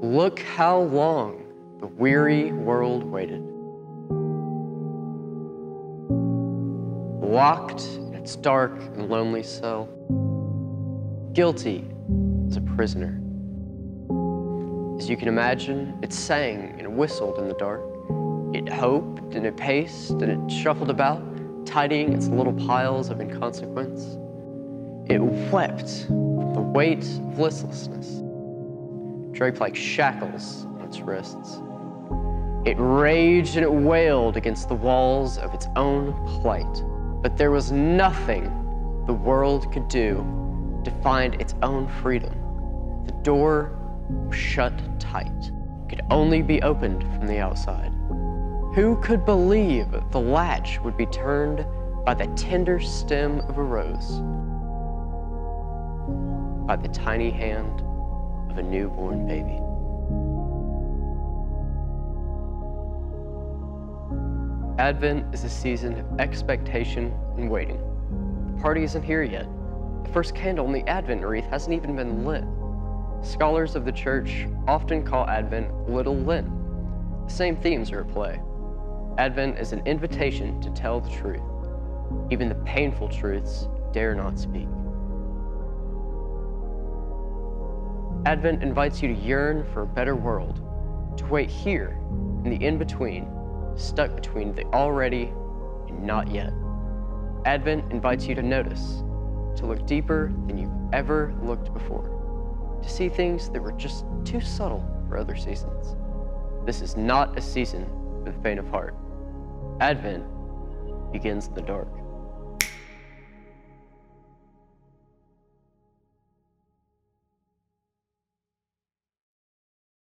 Look how long the weary world waited. Locked in its dark and lonely cell, guilty as a prisoner. As you can imagine, it sang and whistled in the dark. It hoped and it paced and it shuffled about, tidying its little piles of inconsequence. It wept from the weight of listlessness, draped like shackles on its wrists. It raged and it wailed against the walls of its own plight. But there was nothing the world could do to find its own freedom. The door was shut tight, could only be opened from the outside. Who could believe the latch would be turned by the tender stem of a rose? By the tiny hand of a newborn baby. Advent is a season of expectation and waiting. The party isn't here yet. The first candle in the Advent wreath hasn't even been lit. Scholars of the church often call Advent Little Lent. The same themes are at play. Advent is an invitation to tell the truth. Even the painful truths dare not speak. Advent invites you to yearn for a better world, to wait here in the in between stuck between the already and not yet. Advent invites you to notice, to look deeper than you've ever looked before, to see things that were just too subtle for other seasons. This is not a season for the faint of heart. Advent begins in the dark.